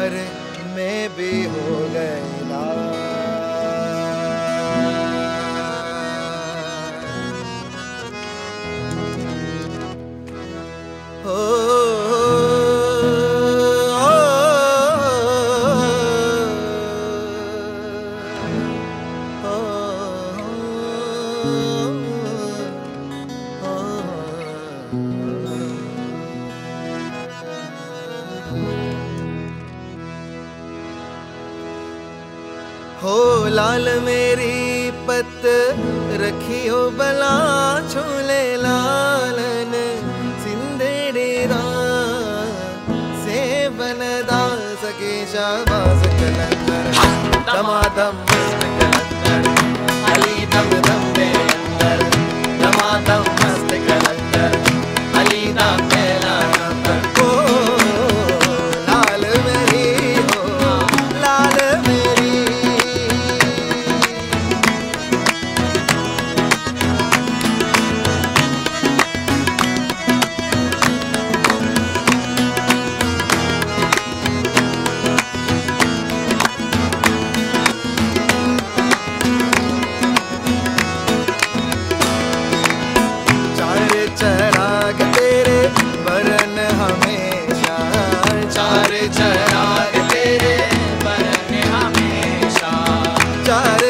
घर में भी हो गए ना रखियो बला छोले लालन सिंदेरे रा से बन दास के शाबाश कलंदर दम दम दम कलंदर अली दम ¡Gracias!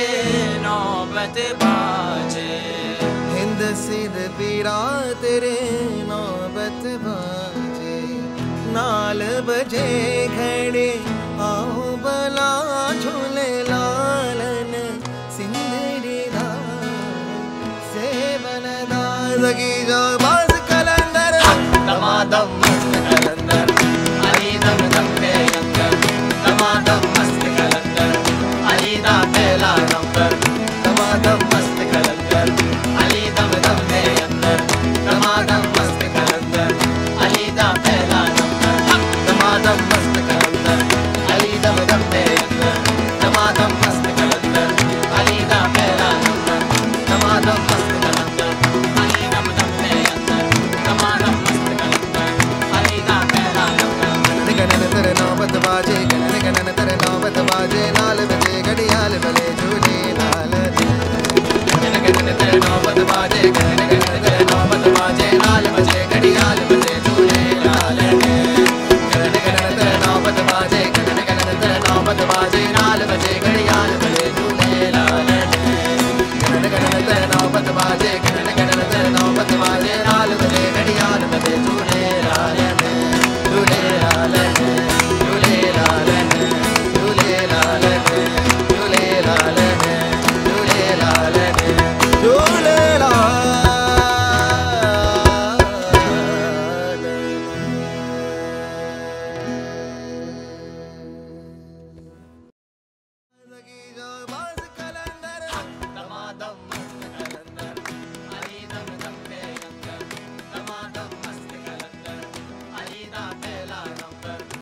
रे सेवन नजे घरे आूली बाजे नाल बजे घड़ियाल बले जूझे नाल कहने कहने तेरे नौबत बाजे कहने